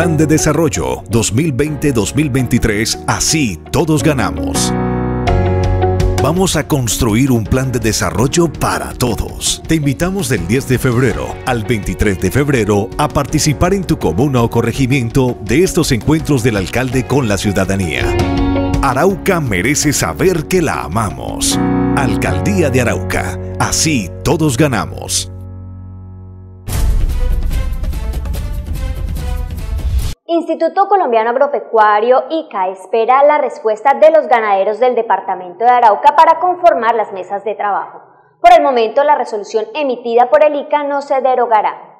Plan de Desarrollo 2020-2023, así todos ganamos. Vamos a construir un plan de desarrollo para todos. Te invitamos del 10 de febrero al 23 de febrero a participar en tu comuna o corregimiento de estos encuentros del alcalde con la ciudadanía. Arauca merece saber que la amamos. Alcaldía de Arauca. Así todos ganamos. Instituto Colombiano Agropecuario ICA espera la respuesta de los ganaderos del departamento de Arauca para conformar las mesas de trabajo. Por el momento, la resolución emitida por el ICA no se derogará.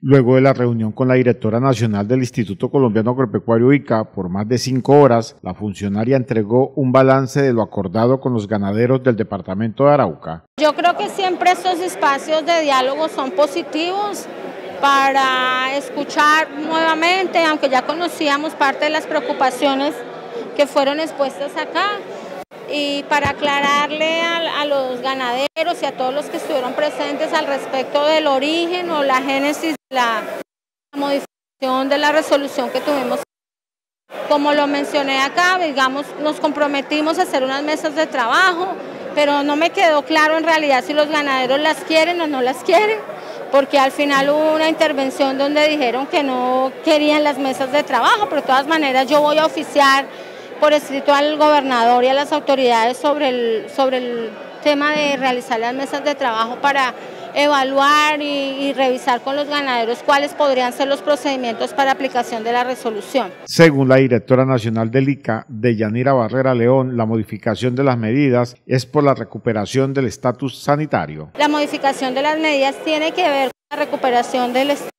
Luego de la reunión con la directora nacional del Instituto Colombiano Agropecuario ICA por más de cinco horas, la funcionaria entregó un balance de lo acordado con los ganaderos del departamento de Arauca. Yo creo que siempre estos espacios de diálogo son positivos para escuchar nuevamente, aunque ya conocíamos parte de las preocupaciones que fueron expuestas acá, y para aclararle a, los ganaderos y a todos los que estuvieron presentes al respecto del origen o la génesis de la modificación de la resolución que tuvimos. Como lo mencioné acá, digamos, nos comprometimos a hacer unas mesas de trabajo, pero no me quedó claro en realidad si los ganaderos las quieren o no las quieren porque al final hubo una intervención donde dijeron que no querían las mesas de trabajo, pero de todas maneras yo voy a oficiar por escrito al gobernador y a las autoridades sobre el, sobre el tema de realizar las mesas de trabajo para evaluar y, revisar con los ganaderos cuáles podrían ser los procedimientos para aplicación de la resolución. Según la directora nacional del ICA, Deyanira Barrera León, la modificación de las medidas es por la recuperación del estatus sanitario. La modificación de las medidas tiene que ver con la recuperación del estatus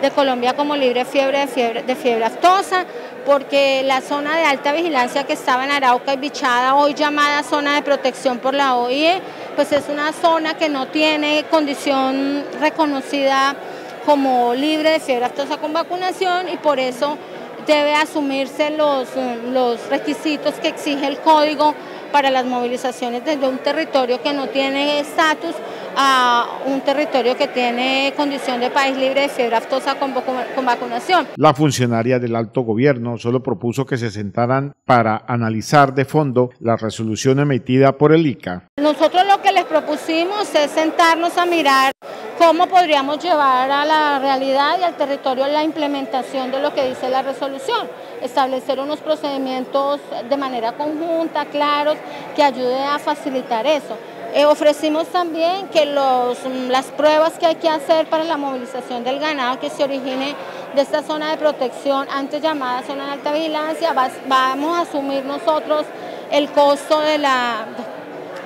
de Colombia como libre fiebre de fiebre, de fiebre aftosa, porque la zona de alta vigilancia que estaba en Arauca y Bichada, hoy llamada zona de protección por la OIE, pues es una zona que no tiene condición reconocida como libre de fiebre aftosa con vacunación y por eso debe asumirse los, los requisitos que exige el código para las movilizaciones desde un territorio que no tiene estatus a un territorio que tiene condición de país libre de fiebre aftosa con, con, vacunación. La funcionaria del alto gobierno solo propuso que se sentaran para analizar de fondo la resolución emitida por el ICA. Nosotros lo propusimos es sentarnos a mirar cómo podríamos llevar a la realidad y al territorio la implementación de lo que dice la resolución, establecer unos procedimientos de manera conjunta, claros, que ayude a facilitar eso. Eh, ofrecimos también que los, las pruebas que hay que hacer para la movilización del ganado que se origine de esta zona de protección, antes llamada zona de alta vigilancia, vamos a asumir nosotros el costo de, la,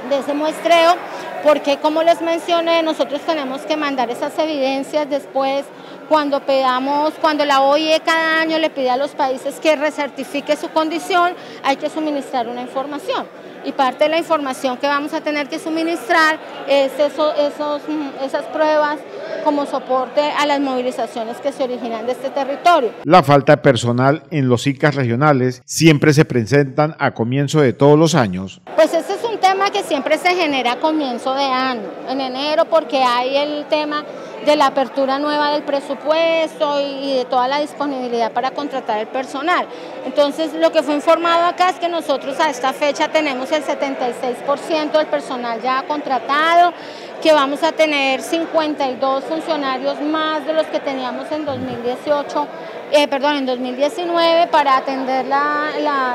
de ese muestreo, porque como les mencioné, nosotros tenemos que mandar esas evidencias después cuando pedamos, cuando la OIE cada año le pide a los países que recertifique su condición, hay que suministrar una información y parte de la información que vamos a tener que suministrar es eso, esos, mm, esas pruebas como soporte a las movilizaciones que se originan de este territorio. La falta de personal en los ICAs regionales siempre se presentan a comienzo de todos los años. Pues ese es que siempre se genera a comienzo de año, en enero, porque hay el tema de la apertura nueva del presupuesto y de toda la disponibilidad para contratar el personal. Entonces, lo que fue informado acá es que nosotros a esta fecha tenemos el 76% del personal ya contratado, que vamos a tener 52 funcionarios más de los que teníamos en 2018, eh, perdón, en 2019 para atender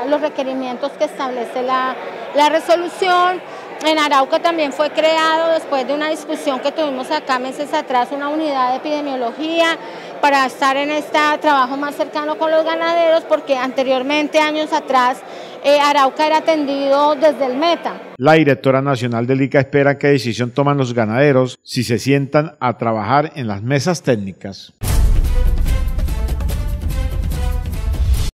los requerimientos que establece la, la resolución. En Arauca también fue creado, después de una discusión que tuvimos acá meses atrás, una unidad de epidemiología para estar en este trabajo más cercano con los ganaderos, porque anteriormente, años atrás, eh, Arauca era atendido desde el Meta. La directora nacional del ICA espera qué decisión toman los ganaderos si se sientan a trabajar en las mesas técnicas.